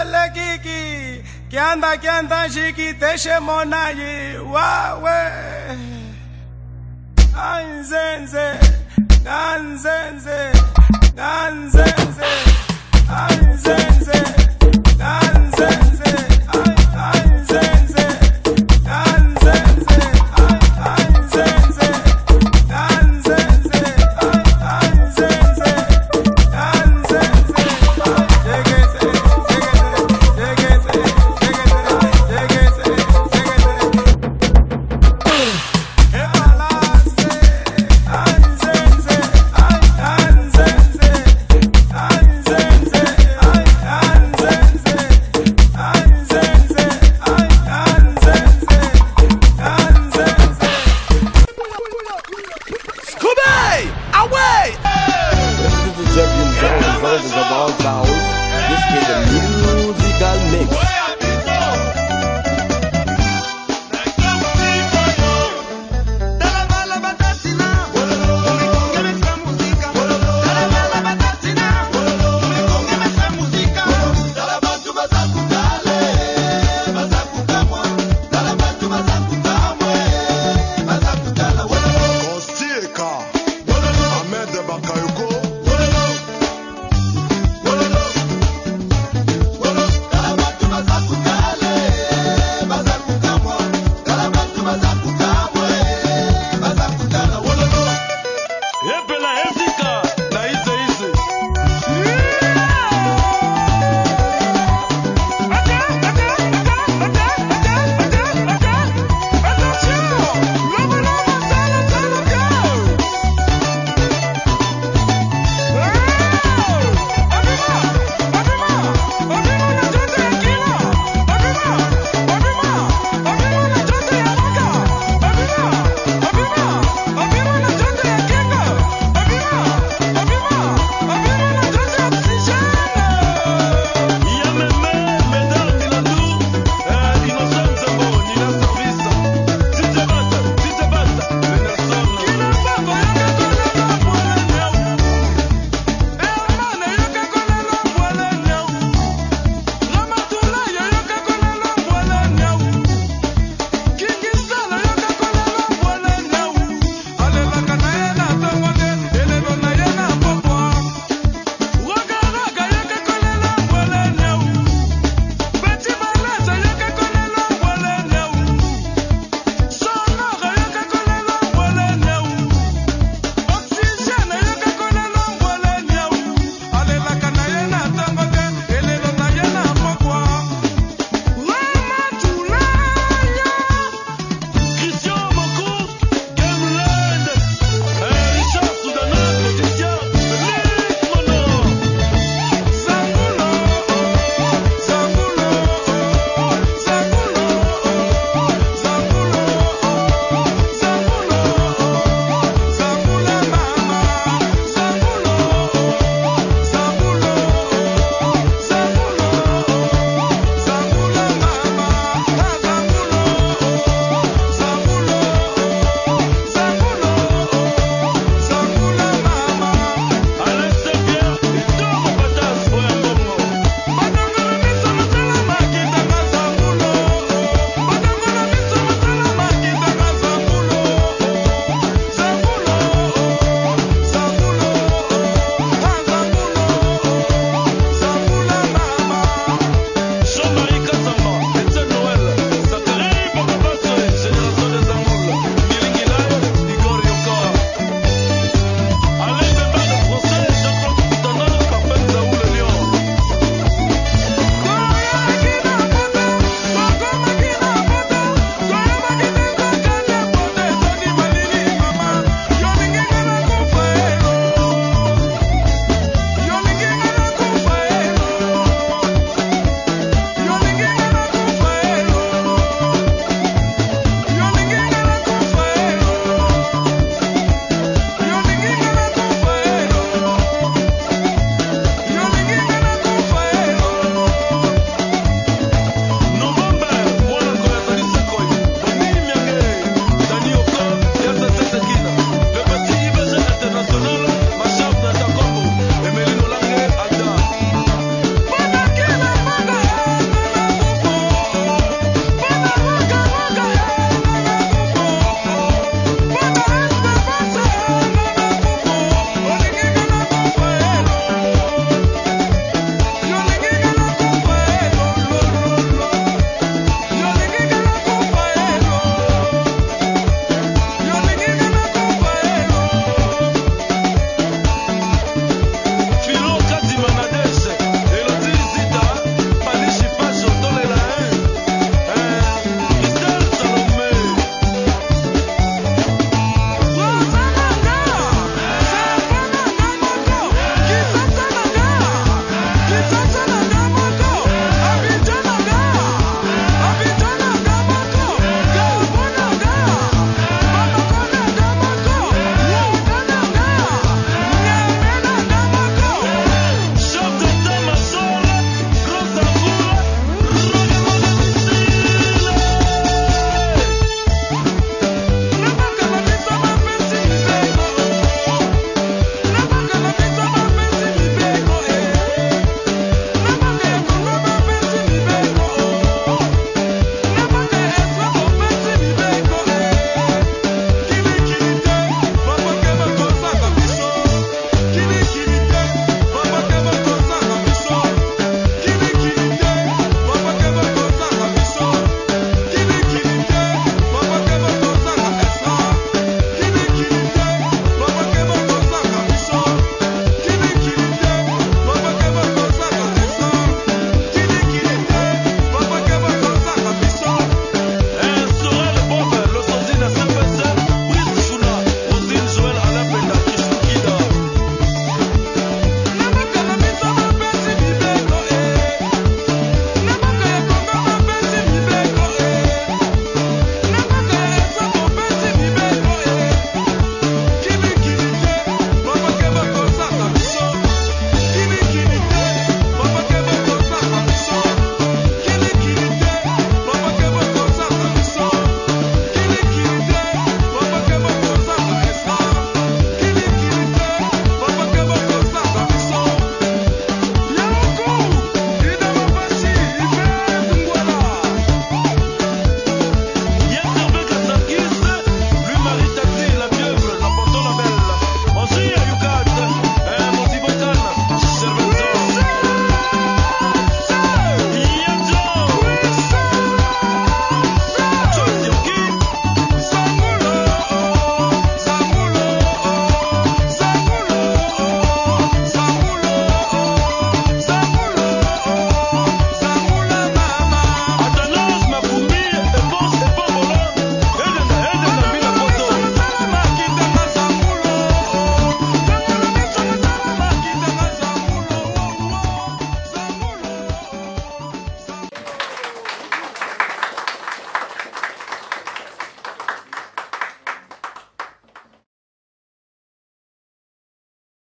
Telekiki, que anda, que anda, chiqui, te wawe. Anzenze, ganzenze, ganzenze, anzenze. The